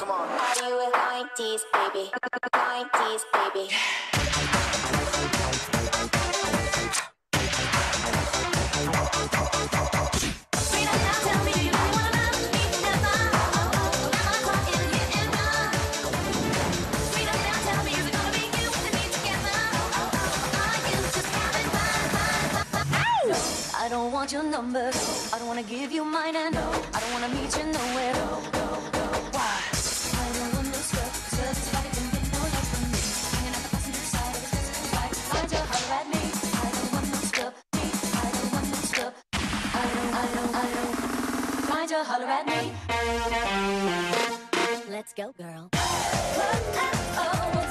Come on. Are you a 90s baby? 90s baby. I don't want your number. I don't wanna give you mine, and I don't wanna meet you nowhere. To holler at me. Let's go, girl. I'm a genie